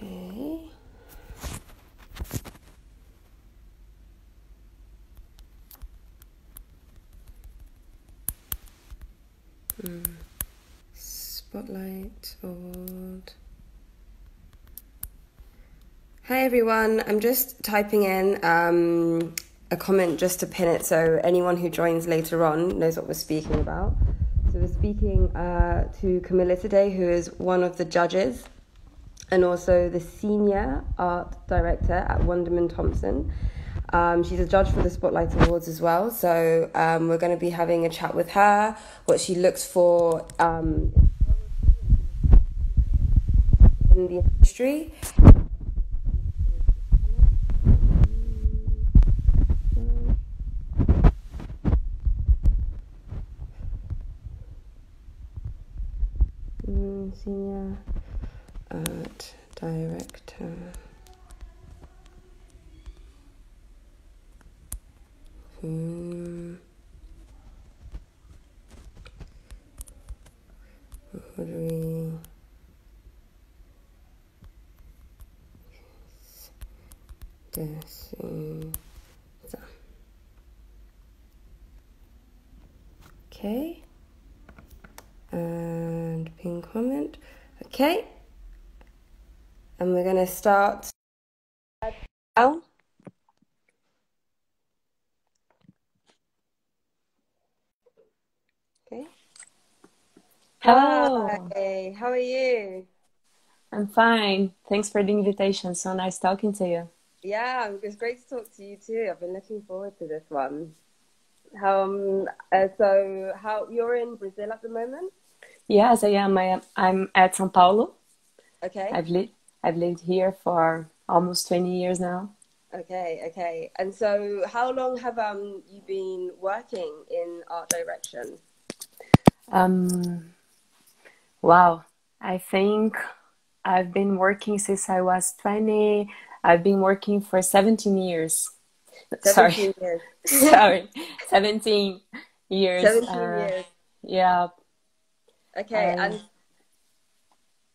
Okay. Mm. Spotlight award. Hi everyone, I'm just typing in um, a comment just to pin it so anyone who joins later on knows what we're speaking about. So we're speaking uh, to Camila today, who is one of the judges and also the senior art director at Wunderman Thompson. Um, she's a judge for the Spotlight Awards as well. So um, we're going to be having a chat with her, what she looks for um, in the industry. Mm, Senior art director. Hmm. Would we? Okay. And pin comment. Okay. And we're going to start. Okay. Hello. Hi, how are you? I'm fine. Thanks for the invitation. So nice talking to you. Yeah, it's great to talk to you too. I've been looking forward to this one. Um, uh, so how you're in Brazil at the moment? Yes, I am. I am. I'm at São Paulo. Okay. I've lived. I've lived here for almost 20 years now. Okay, okay. And so how long have um you been working in art direction? Um, wow. I think I've been working since I was 20. I've been working for 17 years. 17 Sorry. years. Sorry. 17 years. 17 Uh, years. yeah. Okay, Um, and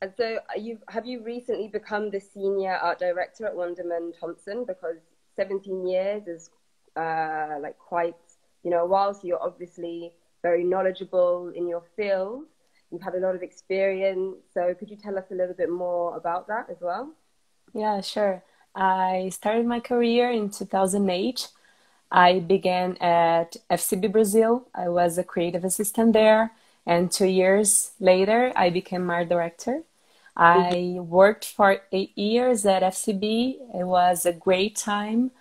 and so you have you recently become the senior art director at Wunderman Thompson because 17 years is uh, like quite you know a while. So you're obviously very knowledgeable in your field. You've had a lot of experience. So could you tell us a little bit more about that as well? Yeah, sure. I started my career in 2008. I began at FCB Brazil. I was a creative assistant there, and two years later, I became art director. I worked for eight years at FCB. It was a great time.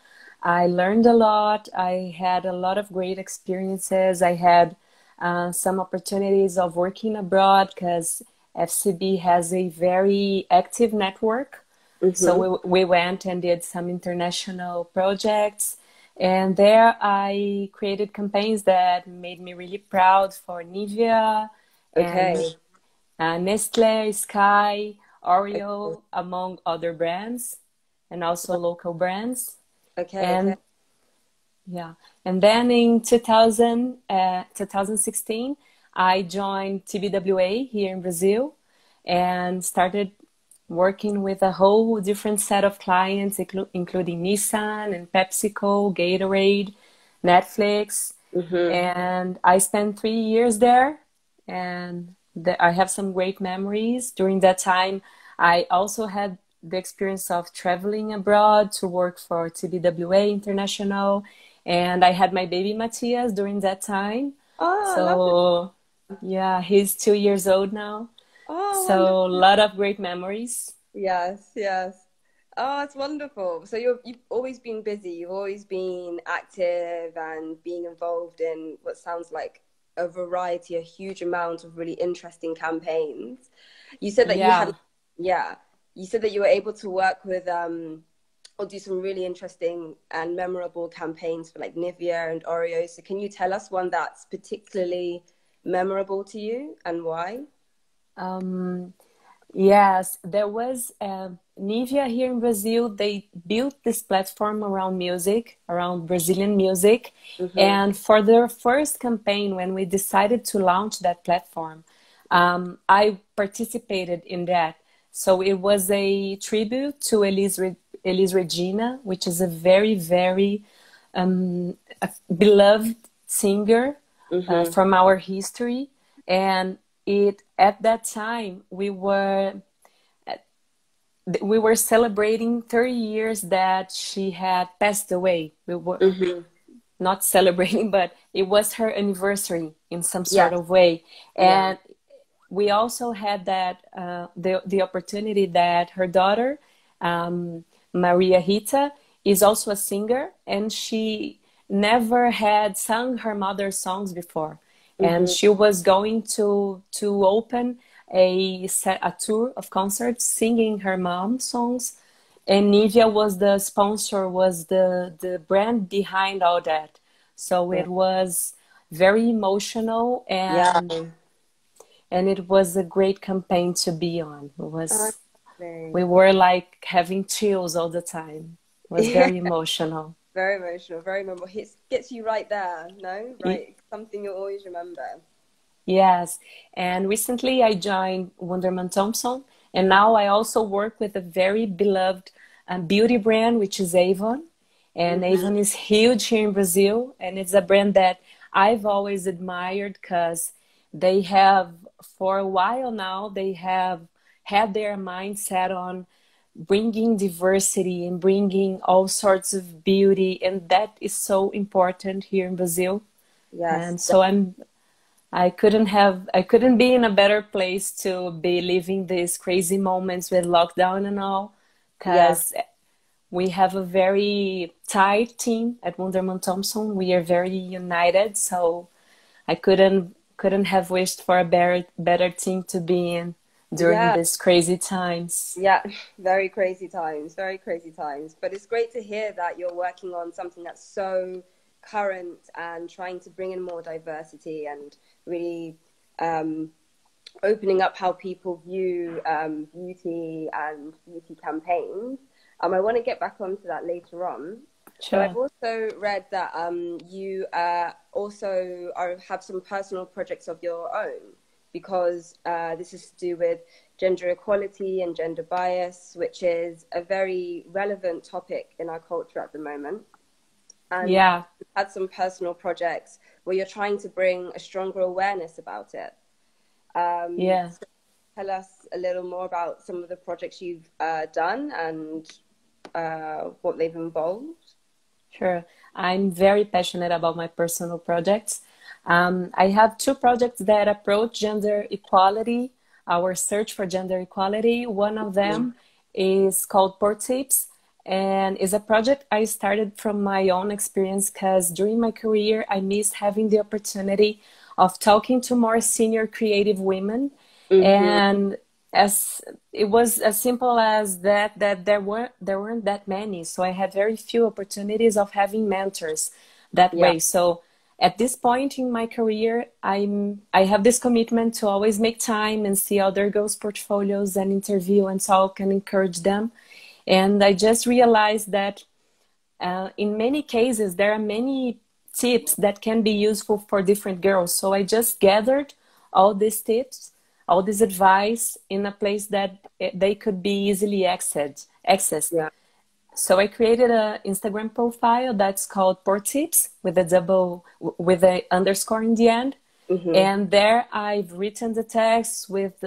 I learned a lot. I had a lot of great experiences. I had uh, some opportunities of working abroad because FCB has a very active network. So we, we went and did some international projects. And there I created campaigns that made me really proud for Nivea and Okay. Uh, Nestle, Sky, Oreo, among other brands, and also local brands. Okay. And okay. yeah, and then in 2000, uh, 2016, I joined TBWA here in Brazil and started working with a whole different set of clients, inclu- including Nissan and PepsiCo, Gatorade, Netflix. Mhm. And I spent three years there, and the, I have some great memories. During that time, I also had the experience of traveling abroad to work for TBWA International, and I had my baby Matthias during that time. Oh. So, yeah, he's two years old now. Oh, So, wonderful. a lot of great memories. Yes, yes. Oh, it's wonderful. So you're, you've always been busy. You've always been active and being involved in what sounds like a variety, a huge amount of really interesting campaigns. You said that you had, yeah, you said that you were able to work with um, or do some really interesting and memorable campaigns for like Nivea and Oreo. So can you tell us one that's particularly memorable to you and why? Um, yes, there was um, Nivea here in Brazil. They built this platform around music, around Brazilian music. And for their first campaign, when we decided to launch that platform, um, I participated in that. So it was a tribute to Elis, Re- Elis Regina, which is a very, very um, a beloved singer uh, mm-hmm. uh, from our history. And it at that time we were we were celebrating 30 years that she had passed away. We were mm-hmm. not celebrating, but it was her anniversary in some sort yeah. of way. And yeah. we also had that uh, the the opportunity that her daughter, um, Maria Rita, is also a singer, and she never had sung her mother's songs before, mm-hmm. and she was going to to open a set a tour of concerts singing her mom's songs. And Nivea was the sponsor was the the brand behind all that. So it was very emotional and yeah. and it was a great campaign to be on. It was we were like having chills all the time. It was very emotional. Very emotional very memorable. It gets you right there no? Right something you'll always remember Yes. And recently I joined Wunderman Thompson. And now I also work with a very beloved um, beauty brand, which is Avon. And mm-hmm. Avon is huge here in Brazil. And it's a brand that I've always admired because they have, for a while now, they have had their mindset on bringing diversity and bringing all sorts of beauty. And that is so important here in Brazil. Yes. And so I'm I couldn't have I couldn't be in a better place to be living these crazy moments with lockdown and all because yeah. we have a very tight team at Wunderman Thompson. We are very united, so I couldn't couldn't have wished for a better better team to be in during yeah. these crazy times. Yeah, very crazy times, very crazy times. But it's great to hear that you're working on something that's so current and trying to bring in more diversity and really um, opening up how people view um, beauty and beauty campaigns. Um, I want to get back onto that later on. Sure. But I've also read that um, you uh, also are, have some personal projects of your own because uh, this is to do with gender equality and gender bias, which is a very relevant topic in our culture at the moment and yeah. had some personal projects where you're trying to bring a stronger awareness about it. Um, yeah. So tell us a little more about some of the projects you've uh, done and uh, what they've involved. Sure. I'm very passionate about my personal projects. Um, I have two projects that approach gender equality, our search for gender equality. One of them mm-hmm. is called Port Tips and is a project I started from my own experience because during my career I missed having the opportunity of talking to more senior creative women mm-hmm. and as it was as simple as that that there weren't there weren't that many so I had very few opportunities of having mentors that yeah. way so at this point in my career i'm i have this commitment to always make time and see other girls portfolios and interview and talk and encourage them and I just realized that uh, in many cases, there are many tips that can be useful for different girls. So I just gathered all these tips, all this advice in a place that they could be easily accessed. accessed. Yeah. So I created an Instagram profile that's called Port Tips with a double with a underscore in the end. Mm-hmm. And there I've written the text with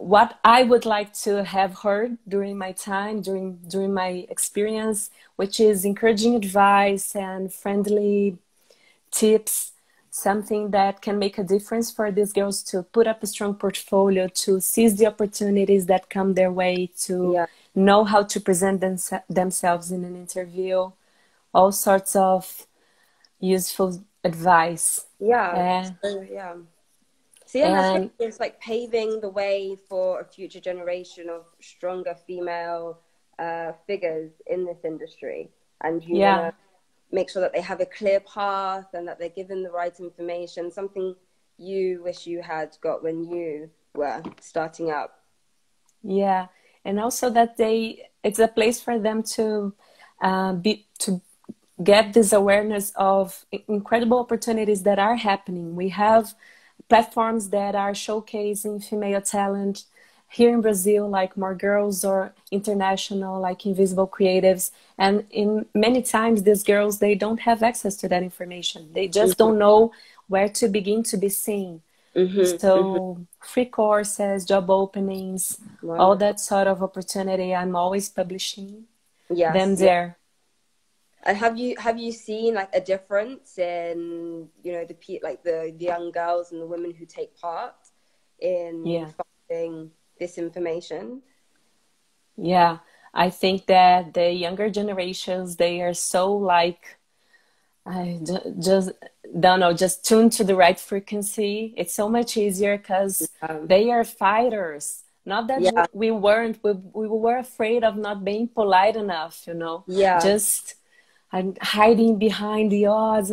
what I would like to have heard during my time, during during my experience, which is encouraging advice and friendly tips, something that can make a difference for these girls to put up a strong portfolio, to seize the opportunities that come their way, to yeah. know how to present them, themselves in an interview, all sorts of useful advice. Yeah, yeah. So yeah, and, it's like paving the way for a future generation of stronger female uh, figures in this industry, and you yeah. want to make sure that they have a clear path and that they're given the right information. Something you wish you had got when you were starting up. Yeah, and also that they it's a place for them to uh, be to get this awareness of incredible opportunities that are happening. We have platforms that are showcasing female talent here in Brazil, like more girls or international, like invisible creatives. And in many times, these girls they don't have access to that information. They just mm-hmm. don't know where to begin to be seen. Mm-hmm. So mm-hmm. free courses, job openings, wow. all that sort of opportunity. I'm always publishing yes, them there. And have you have you seen like a difference in you know the like the, the young girls and the women who take part in yeah. finding this information? Yeah, I think that the younger generations they are so like I just don't know, just tune to the right frequency. It's so much easier because they are fighters. Not that yeah. we weren't, we, we were afraid of not being polite enough, you know. Yeah. Just and hiding behind the odds.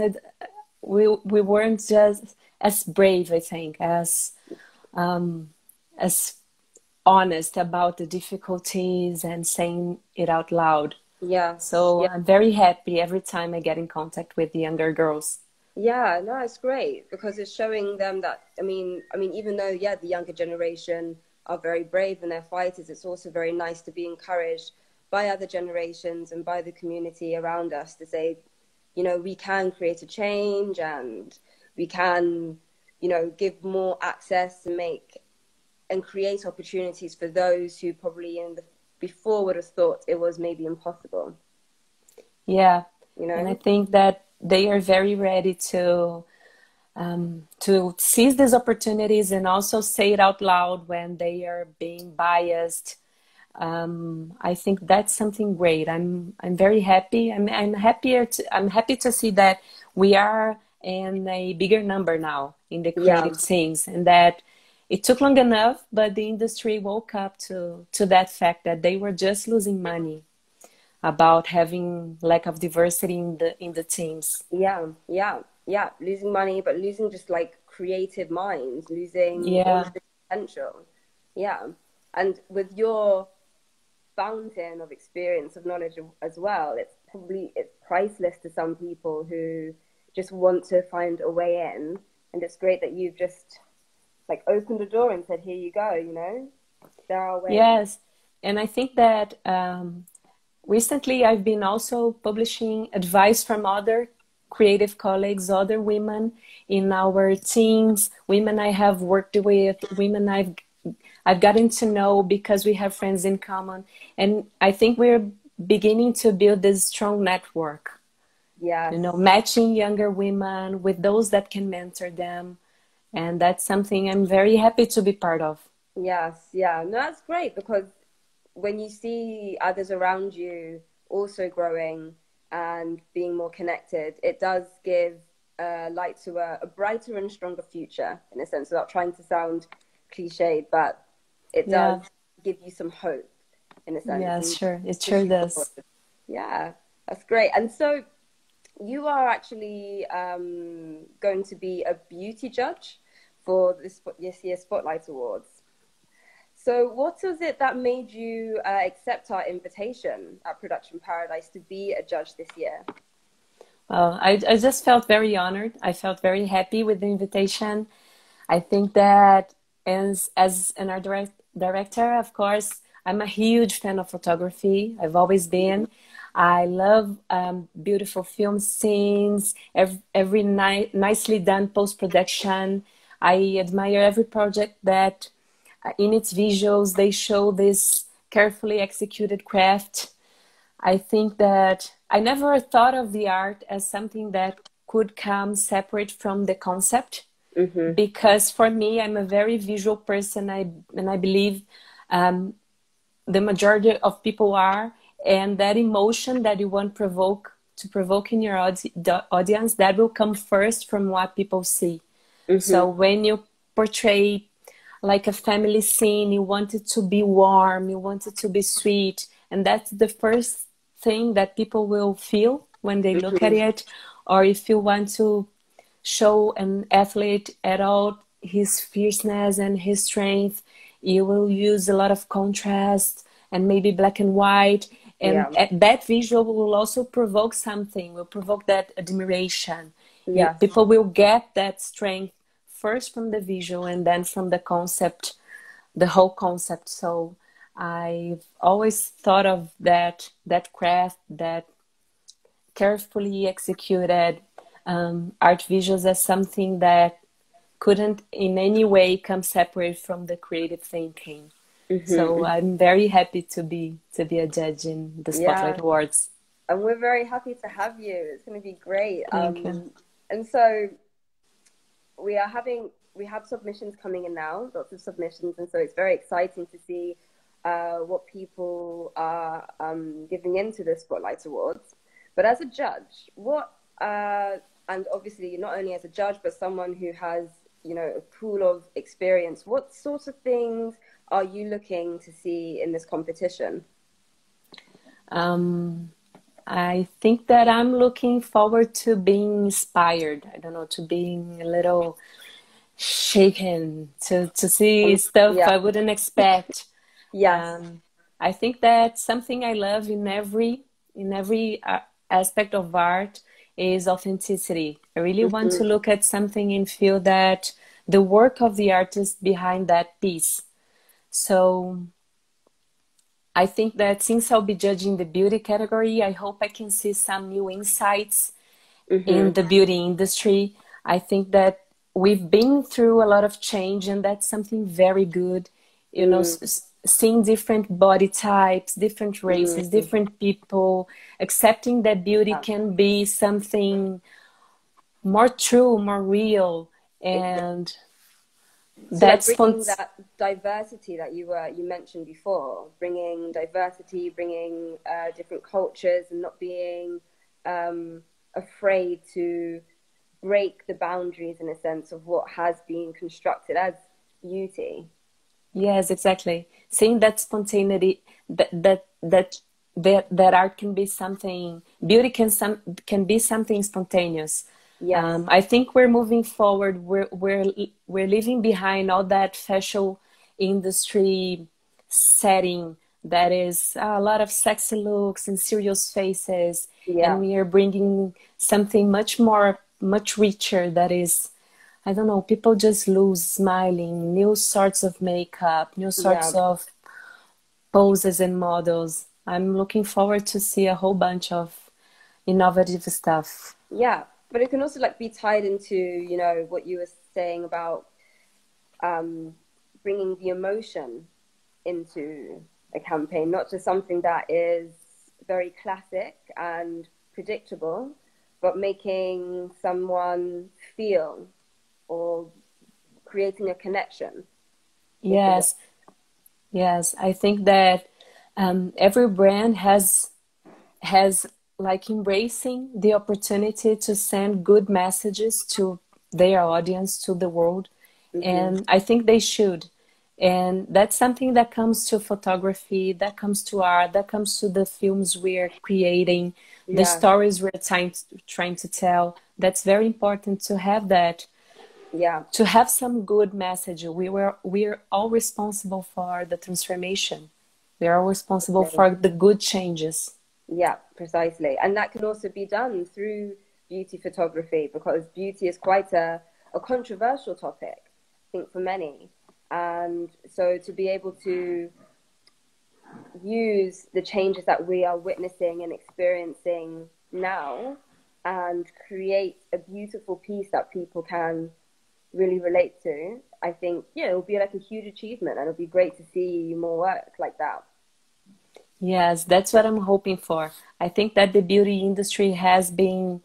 We we weren't just as brave, I think, as um, as honest about the difficulties and saying it out loud. Yeah. So yeah. I'm very happy every time I get in contact with the younger girls. Yeah, no, it's great because it's showing them that I mean, I mean, even though yeah, the younger generation are very brave and they're fighters, it's also very nice to be encouraged by other generations and by the community around us to say, you know, we can create a change and we can, you know, give more access and make and create opportunities for those who probably in the before would have thought it was maybe impossible. Yeah, you know, and I think that they are very ready to um, to seize these opportunities and also say it out loud when they are being biased. Um, I think that's something great. I'm I'm very happy. I'm I'm happier. To, I'm happy to see that we are in a bigger number now in the creative yeah. scenes, and that it took long enough, but the industry woke up to to that fact that they were just losing money about having lack of diversity in the in the teams. Yeah, yeah, yeah, losing money, but losing just like creative minds, losing yeah. potential. Yeah, and with your fountain of experience of knowledge as well, it's probably it's priceless to some people who just want to find a way in, and it's great that you've just like opened a door and said, "Here you go," you know. There are ways. Yes, and I think that um, recently I've been also publishing advice from other creative colleagues, other women in our teams, women I have worked with, women I've I've gotten to know because we have friends in common, and I think we're beginning to build this strong network. Yeah, you know, matching younger women with those that can mentor them. And that's something i'm very happy to be part of. Yes. Yeah. No that's great because when you see others around you also growing and being more connected it does give uh, light to a, a, brighter and stronger future in a sense without trying to sound cliched but it does yeah. give you some hope in a sense yeah sure it sure does yeah that's great and so you are actually um, going to be a beauty judge for this, this year's Spotlight Awards. So, what was it that made you uh, accept our invitation at Production Paradise to be a judge this year? Well, I, I just felt very honored. I felt very happy with the invitation. I think that as, as an art direct, director, of course, I'm a huge fan of photography. I've always been. I love um, beautiful film scenes, every, every ni- nicely done post production. I admire every project that, uh, in its visuals, they show this carefully executed craft. I think that I never thought of the art as something that could come separate from the concept. Mm-hmm. Because for me, I'm a very visual person, I, and I believe um, the majority of people are. And that emotion that you want provoke to provoke in your audi- audience, that will come first from what people see. Mm-hmm. So when you portray like a family scene, you want it to be warm, you want it to be sweet, and that's the first thing that people will feel when they look at mm-hmm. it. Or if you want to show an athlete at all his fierceness and his strength, you will use a lot of contrast and maybe black and white. And yeah. that visual will also provoke something, will provoke that admiration. Yeah. People will get that strength first from the visual and then from the concept the whole concept. So I've always thought of that that craft, that carefully executed um, art visuals as something that couldn't in any way come separate from the creative thinking. Mm-hmm. So I'm very happy to be to be a judge in the Spotlight yeah. Awards. And we're very happy to have you. It's going to be great. Thank um, you. And so we are having we have submissions coming in now, lots of submissions, and so it's very exciting to see uh, what people are um, giving into the Spotlight Awards. But as a judge, what uh, and obviously not only as a judge, but someone who has you know a pool of experience, what sort of things are you looking to see in this competition? Um, I think that I'm looking forward to being inspired. I don't know, to being a little shaken, to, to see oh, stuff yeah. I wouldn't expect. yes. Um, I think that something I love in every in every uh, aspect of art is authenticity. I really mm-hmm. want to mm-hmm. look at something and feel that the work of the artist behind that piece. So I think that since I'll be judging the beauty category, I hope I can see some new insights mm-hmm. in the beauty industry. I think that we've been through a lot of change, and that's something very good. You mm. know, s- seeing different body types, different races, mm-hmm. different people, accepting that beauty yeah. can be something more true, more real, and so that's bringing that diversity that you were you mentioned before, bringing diversity, bringing uh, different cultures, and not being um, afraid to break the boundaries in a sense of what has been constructed as beauty. Yes, exactly. Seeing that spontaneity, that that that that, that art can be something beauty can some can be something spontaneous Yes. Um, I think we're moving forward. We're we're we're leaving behind all that fashion industry setting that is a lot of sexy looks and serious faces, yeah. and we are bringing something much more, much richer. That is, I don't know. People just lose smiling, new sorts of makeup, new sorts yeah. of poses and models. I'm looking forward to see a whole bunch of innovative stuff. Yeah, but it can also like be tied into you know what you were saying about um, bringing the emotion into a campaign, not just something that is very classic and predictable, but making someone feel or creating a connection. Yes, yes, I think that um, every brand has has like embracing the opportunity to send good messages to their audience to the world mm-hmm. and i think they should and that's something that comes to photography that comes to art that comes to the films we're creating yeah. the stories we're trying to, trying to tell that's very important to have that yeah to have some good message we were we're all responsible for the transformation we are all responsible yeah. for the good changes yeah, precisely. And that can also be done through beauty photography because beauty is quite a, a controversial topic, I think, for many. And so to be able to use the changes that we are witnessing and experiencing now and create a beautiful piece that people can really relate to, I think, yeah, it'll be like a huge achievement and it'll be great to see more work like that. Yes, that's what I'm hoping for. I think that the beauty industry has been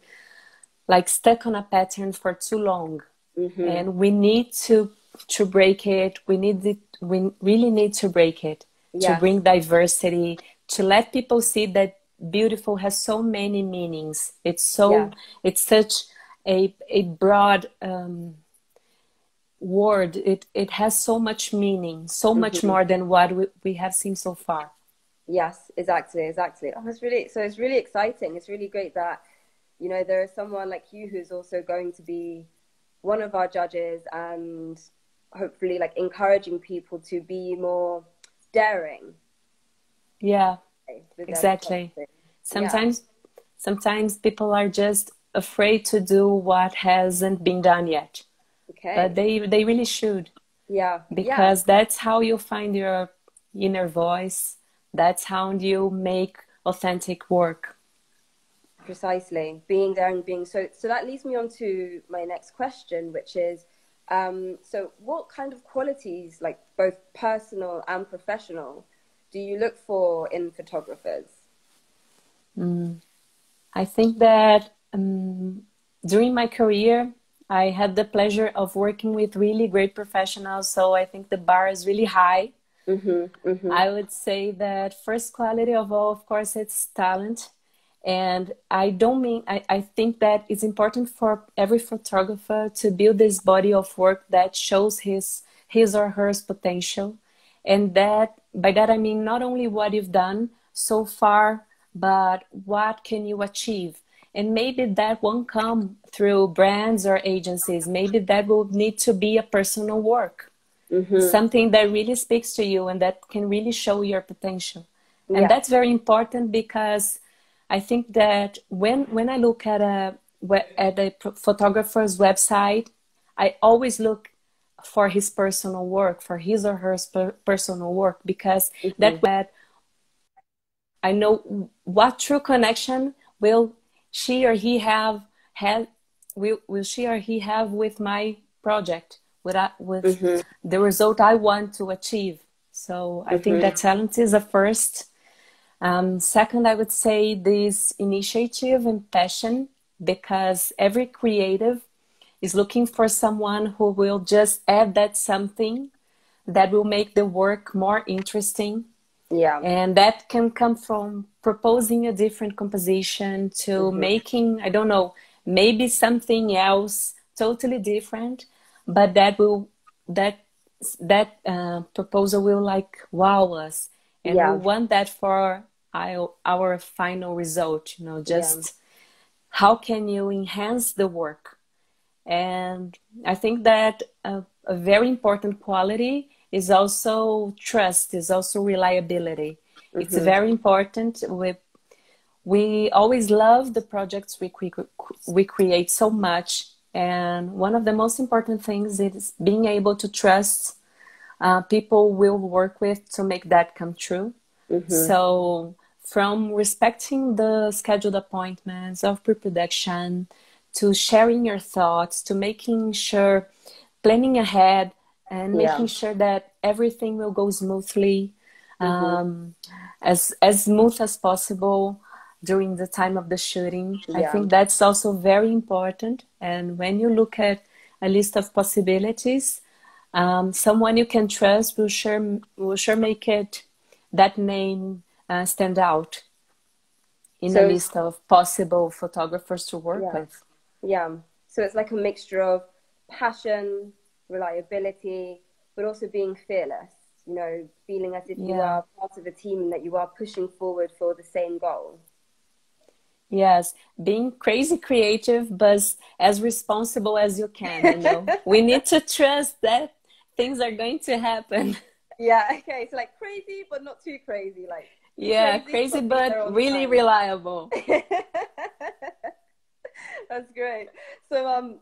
like stuck on a pattern for too long. Mm-hmm. And we need to to break it. We need it we really need to break it to bring diversity, to let people see that beautiful has so many meanings. It's so yeah. it's such a a broad um, word. It it has so much meaning, so mm-hmm. much more than what we, we have seen so far. Yes, exactly, exactly. Oh, it's really so. It's really exciting. It's really great that you know there is someone like you who's also going to be one of our judges and hopefully like encouraging people to be more daring. Yeah, exactly. Sometimes, yeah. sometimes people are just afraid to do what hasn't been done yet. Okay. But they they really should. Yeah. Because yeah. that's how you find your inner voice. That's how you make authentic work. Precisely. Being there and being so so that leads me on to my next question, which is um, so what kind of qualities, like both personal and professional, do you look for in photographers? Mm. I think that um, during my career, I had the pleasure of working with really great professionals. So I think the bar is really high. Mm-hmm, mm-hmm. I would say that first quality of all, of course, it's talent. And I don't mean, I, I think that it's important for every photographer to build this body of work that shows his, his or her potential. And that, by that, I mean not only what you've done so far, but what can you achieve? And maybe that won't come through brands or agencies. Maybe that will need to be a personal work, mm-hmm. something that really speaks to you and that can really show your potential. And yeah. that's very important because I think that when when I look at a at a photographer's website, I always look for his personal work, for his or her personal work, because mm-hmm. that I know what true connection will she or he have had will, will she or he have with my project with, with mm-hmm. the result I want to achieve. So I mm-hmm. think that talent is a first. Um, second, I would say this initiative and passion because every creative is looking for someone who will just add that something that will make the work more interesting yeah and that can come from proposing a different composition to mm-hmm. making i don't know maybe something else totally different but that will that that uh, proposal will like wow us and yeah. we want that for our, our final result you know just yeah. how can you enhance the work and i think that a, a very important quality is also trust, is also reliability. Mm-hmm. It's very important. We we always love the projects we we create so much, and one of the most important things is being able to trust uh, people we'll work with to make that come true. Mm-hmm. So from respecting the scheduled appointments of pre-production to sharing your thoughts to making sure planning ahead and yeah. making sure that everything will go smoothly, mm-hmm. um, as as smooth as possible during the time of the shooting. Yeah. I think that's also very important. And when you look at a list of possibilities, um, someone you can trust will sure will sure make it that name uh, stand out in so, a list of possible photographers to work yeah. with. Yeah. So it's like a mixture of passion, reliability, but also being fearless, you know, feeling as if yeah. you are part of a team and that you are pushing forward for the same goal. Yes, being crazy creative, but as responsible as you can. You know, we need to trust that things are going to happen. Yeah. Okay. So like crazy, but not too crazy. Like yeah, crazy, crazy but really reliable. That's great. So um,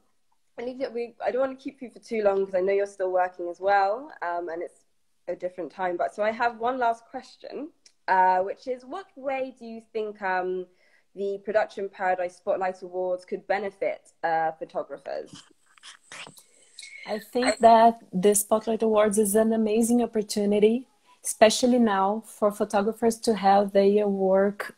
we, I don't want to keep you for too long because I know you're still working as well, um, and it's a different time. But so I have one last question, uh, which is, what way do you think um, the Production Paradise Spotlight Awards could benefit uh, photographers? I think that the Spotlight Awards is an amazing opportunity, especially now for photographers to have their work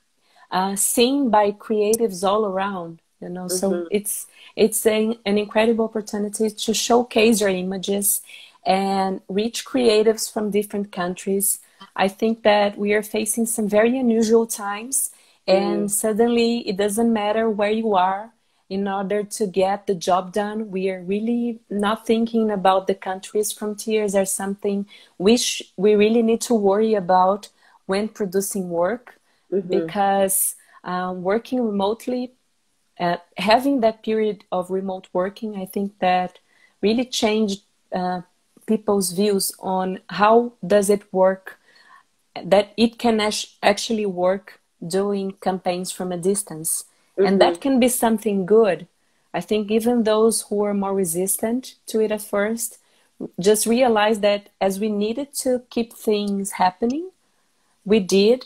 uh, seen by creatives all around you know mm-hmm. so it's it's a, an incredible opportunity to showcase your images and reach creatives from different countries i think that we are facing some very unusual times and mm. suddenly it doesn't matter where you are in order to get the job done we are really not thinking about the country's frontiers or something which we really need to worry about when producing work mm-hmm. because um, working remotely uh, having that period of remote working, I think that really changed uh, people's views on how does it work, that it can actually work doing campaigns from a distance. Mm-hmm. And that can be something good. I think even those who are more resistant to it at first just realized that as we needed to keep things happening, we did.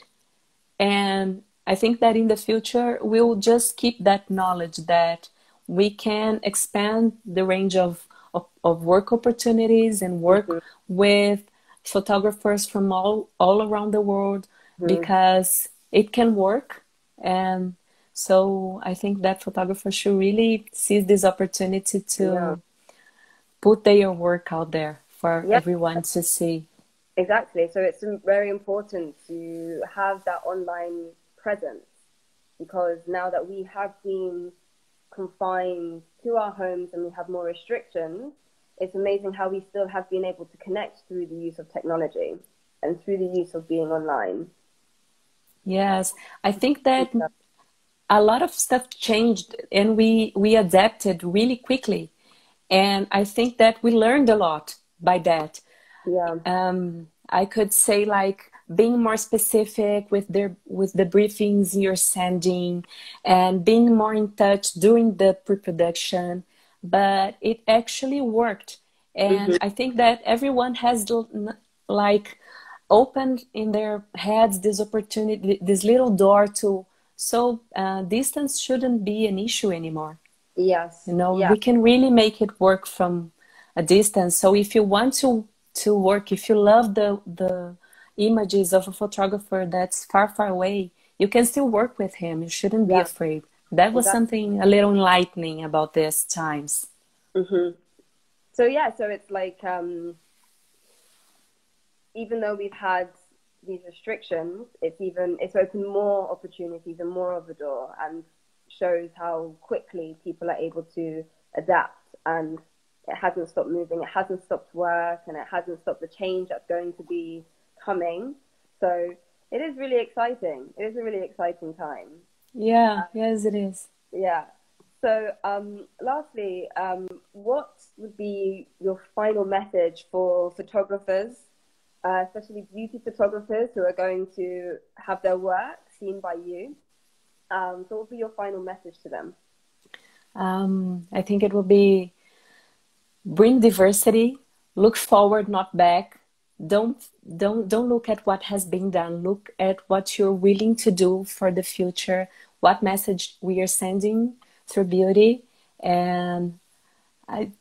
And I think that in the future, we'll just keep that knowledge that we can expand the range of, of, of work opportunities and work mm-hmm. with photographers from all, all around the world mm-hmm. because it can work. And so I think that photographers should really seize this opportunity to yeah. put their work out there for everyone to see. Exactly. So it's very important to have that online presence because now that we have been confined to our homes and we have more restrictions, it's amazing how we still have been able to connect through the use of technology and through the use of being online. Yes, I think that a lot of stuff changed and we we adapted really quickly, and I think that we learned a lot by that. Yeah. Um, I could say like being more specific with their with the briefings you're sending and being more in touch during the pre-production. But it actually worked. And mm-hmm. i think that everyone has like opened in their heads this opportunity this little door to so uh, distance shouldn't be an issue anymore. Yes. You know yeah. we can really make it work from a distance. So if you want to to work if you love the the images of a photographer that's far, far away, you can still work with him. You shouldn't be yeah. afraid. That was exactly. something a little enlightening about these times. Mm-hmm. So yeah, so it's like um, even though we've had these restrictions, it's even it's opened more opportunities and more of a door, and shows how quickly people are able to adapt and it hasn't stopped moving, it hasn't stopped work, and it hasn't stopped the change that's going to be coming. So it is really exciting. It is a really exciting time. Yeah, uh, yes, it is. Yeah. So, um, lastly, um, what would be your final message for photographers, uh, especially beauty photographers who are going to have their work seen by you? Um, so, what would be your final message to them? Um, I think it will be bring diversity, look forward, not back, don't don't don't look at what has been done. Look at what you're willing to do for the future what message we are sending through beauty and I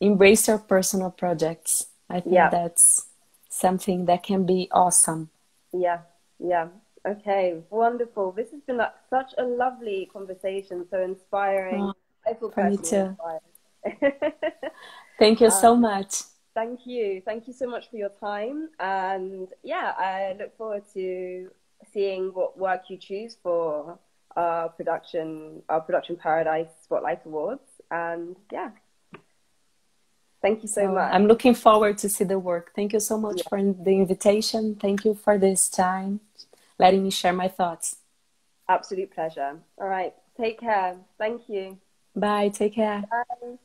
embrace your personal projects. I think yeah. that's something that can be awesome. Yeah yeah. Okay wonderful. This has been like such a lovely conversation so inspiring. Oh, i feel for me too. thank you so uh, much Thank you. Thank you so much for your time. And yeah, I look forward to seeing what work you choose for our production, our production paradise spotlight awards. And yeah, thank you so, much. I'm looking forward to see the work. Thank you so much yeah. for the invitation. Thank you for this time, letting me share my thoughts. Absolute pleasure. All right. Take care. Thank you. Bye. Take care. Bye.